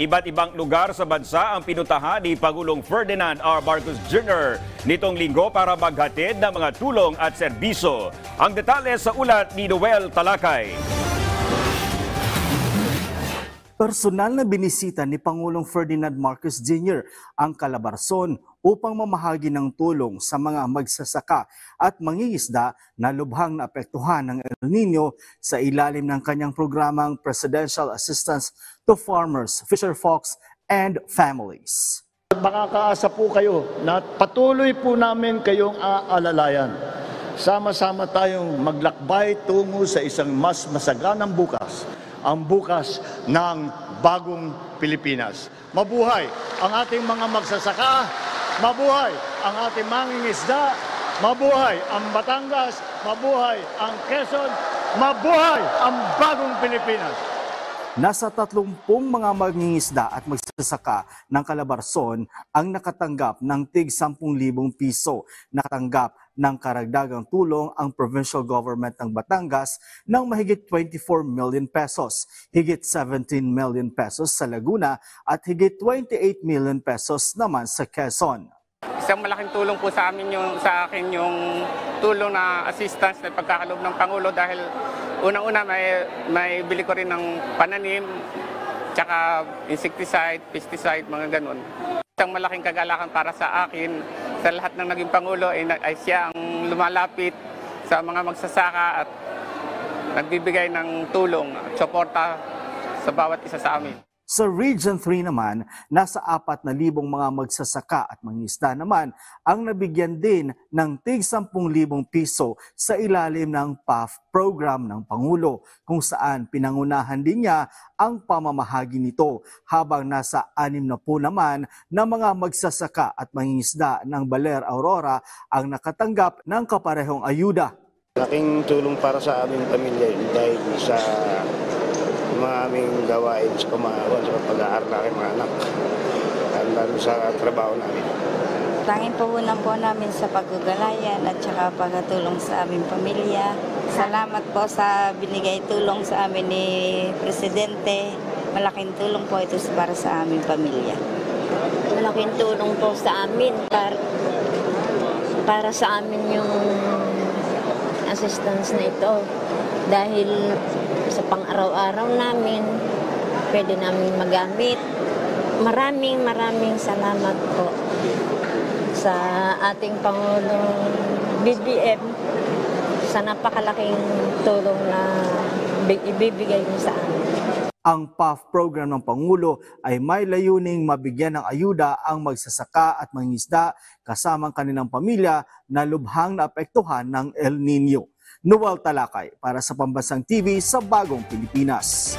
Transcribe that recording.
Iba't ibang lugar sa bansa ang pinutahan ni Pangulong Ferdinand R. Marcos Jr. nitong linggo para maghatid ng mga tulong at serbisyo. Ang detalye sa ulat ni Noel Talakay. Personal na binisita ni Pangulong Ferdinand Marcos Jr. ang Calabarzon upang mamahagi ng tulong sa mga magsasaka at mangingisda na lubhang naapektuhan ng El Nino sa ilalim ng kanyang programang Presidential Assistance to Farmers, Fisherfolks, and Families. Makakaasa po kayo na patuloy po namin kayong aalalayan. Sama-sama tayong maglakbay tungo sa isang mas masaganang bukas, ang bukas ng bagong Pilipinas. Mabuhay ang ating mga magsasaka, mabuhay ang ating mangingisda, mabuhay ang Batangas, mabuhay ang Quezon, mabuhay ang bagong Pilipinas. Nasa 30 mga mangingisda at magsasaka ng Calabarzon ang nakatanggap ng tig 10,000 piso. Nakatanggap ng karagdagang tulong ang provincial government ng Batangas ng mahigit 24 million pesos, higit 17 million pesos sa Laguna at higit 28 million pesos naman sa Quezon. Isang malaking tulong po sa amin yung sa akin yung tulong na assistance na pagkakaloob ng Pangulo dahil unang-una may may bili ko rin ng pananim tsaka insecticide, pesticide, mga ganun. Isang malaking kagalakan para sa akin sa lahat ng naging Pangulo ay, ay siya ang lumalapit sa mga magsasaka at nagbibigay ng tulong at suporta sa bawat isa sa amin. Sa Region 3 naman, nasa 4,000 mga magsasaka at mangisda naman ang nabigyan din ng tig 10,000 piso sa ilalim ng PAF program ng Pangulo kung saan pinangunahan din niya ang pamamahagi nito habang nasa 6 na po naman na mga magsasaka at mangingisda ng Baler Aurora ang nakatanggap ng kaparehong ayuda. Laking tulong para sa aming pamilya dahil sa mga aming gawain sa pamahawan sa pag-aaral ng mga anak. Lalo sa trabaho namin. Tanging puhunan po namin sa paggugalayan at saka pagkatulong sa aming pamilya. Salamat po sa binigay tulong sa amin ni Presidente. Malaking tulong po ito para sa aming pamilya. malaking tulong po sa amin para, para sa amin yung assistance na ito. Dahil sa pang-araw-araw namin, pwede namin magamit. Maraming maraming salamat po sa ating Pangulong BBM sa napakalaking tulong na bi- ibibigay niyo sa amin. Ang PAF program ng Pangulo ay may layuning mabigyan ng ayuda ang magsasaka at mangisda kasamang kanilang pamilya na lubhang naapektuhan ng El Nino. Noel Talakay para sa Pambansang TV sa Bagong Pilipinas.